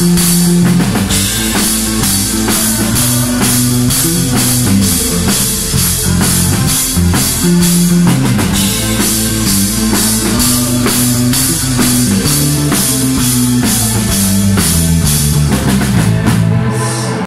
Thank